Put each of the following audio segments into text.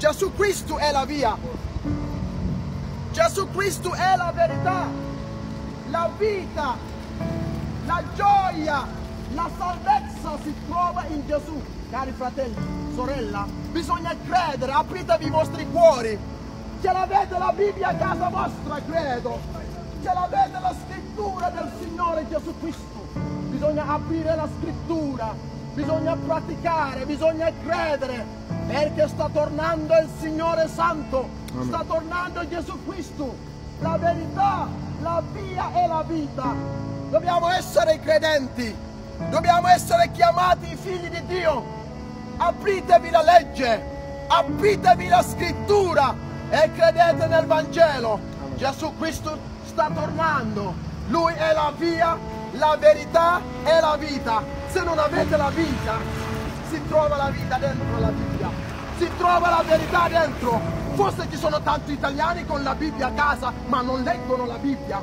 Gesù Cristo è la via. Gesù Cristo è la verità, la vita, la gioia, la salvezza si trova in Gesù. Cari fratelli, sorella, bisogna credere, apritevi i vostri cuori. Ce l'avete la Bibbia a casa vostra, credo. Ce l'avete la scrittura del Signore Gesù Cristo. Bisogna aprire la scrittura, bisogna praticare, bisogna credere, perché sta tornando il Signore Santo, sta tornando Gesù Cristo, la verità, la via e la vita. Dobbiamo essere credenti, dobbiamo essere chiamati figli di Dio. Apritevi la legge, apritevi la scrittura e credete nel Vangelo. Gesù Cristo sta tornando, Lui è la via, la verità e la vita. Se non avete la vita, si trova la vita dentro la Bibbia, si trova la verità dentro. Forse ci sono tanti italiani con la Bibbia a casa, ma non leggono la Bibbia.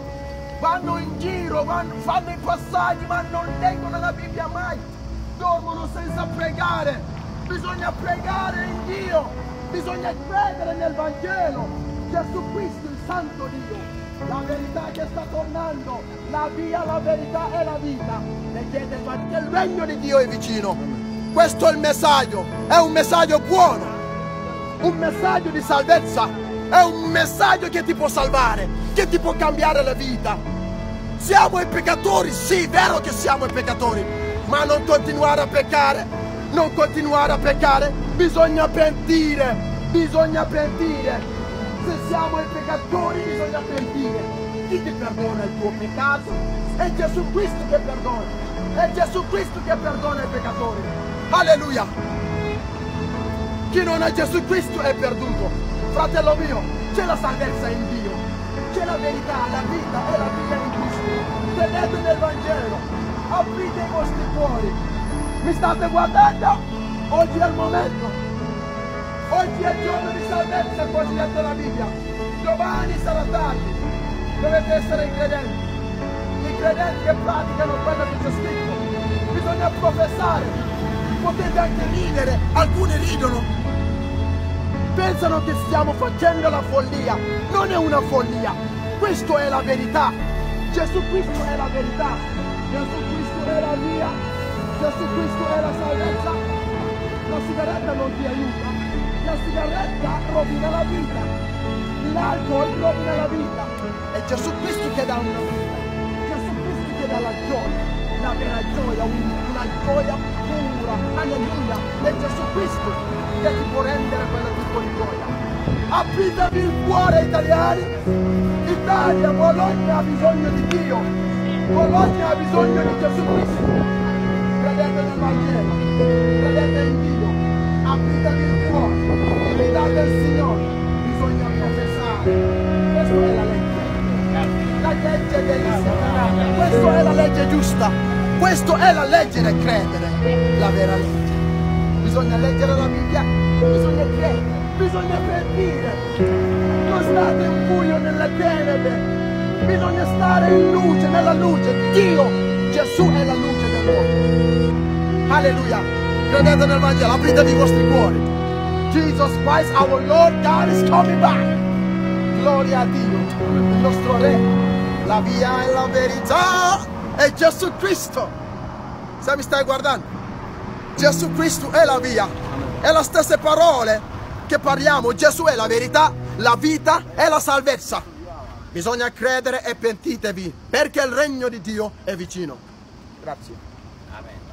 Vanno in giro, vanno- fanno i passaggi, ma non leggono la Bibbia mai. Dormono senza pregare. Bisogna pregare in Dio, bisogna credere nel Vangelo. Gesù Cristo, il Santo Dio la verità che sta tornando, la via, la verità e la vita. Leggete il Vangelo, il regno di Dio è vicino. Questo è il messaggio, è un messaggio buono, un messaggio di salvezza, è un messaggio che ti può salvare, che ti può cambiare la vita. Siamo i peccatori, sì, vero che siamo i peccatori, ma non continuare a peccare, non continuare a peccare, bisogna pentire, bisogna pentire. Se siamo i peccatori bisogna pentire. Chi ti perdona il tuo peccato? È Gesù Cristo che perdona. È Gesù Cristo che perdona i peccatori. Alleluia. Chi non ha Gesù Cristo è perduto. Fratello mio, c'è la salvezza in Dio. C'è la verità, la vita e la vita in Cristo. Credete nel Vangelo. Aprite i vostri cuori. Mi state guardando? Oggi è il momento. Oggi è il giorno di salvezza, quasi detto la Bibbia. Domani sarà tardi. Dovete essere i credenti. I credenti che praticano quello che c'è scritto. Bisogna professare. Potete anche ridere. Alcuni ridono. Pensano che stiamo facendo la follia. Non è una follia. Questo è la verità. Gesù Cristo è la verità. Gesù Cristo è la via. Gesù Cristo è la salvezza. La sigaretta non ti aiuta la sigaretta rovina la vita, l'alcol rovina la vita. È Gesù Cristo che dà una vita, Gesù Cristo che dà la gioia, la vera gioia, un- una gioia pura, alleluia. È Gesù Cristo che ti può rendere quel tipo di gioia. Apritevi il cuore italiani, Italia, Bologna ha bisogno di Dio, Bologna ha bisogno di Gesù Cristo. Credete nel Vangelo, credete in Dio, apritevi il cuore, gridate al Signore, bisogna professare. Questa è la legge. La legge bellissima. Questa è la legge giusta. Questa è la legge del credere, la vera legge. Bisogna leggere la Bibbia, bisogna credere, bisogna pentire. Non state in buio nelle tenebre, bisogna stare in luce, nella luce. Dio, Gesù è la luce del mondo. Alleluia. Credete nel Vangelo, apritevi i vostri cuori. Jesus Christ, our Lord God is coming back. Gloria a Dio, il nostro Re. La via e la verità è Gesù Cristo. Se mi stai guardando, Gesù Cristo è la via. È le stesse parole che parliamo. Gesù è la verità, la vita e la salvezza. Bisogna credere e pentitevi perché il regno di Dio è vicino. Grazie. Amen.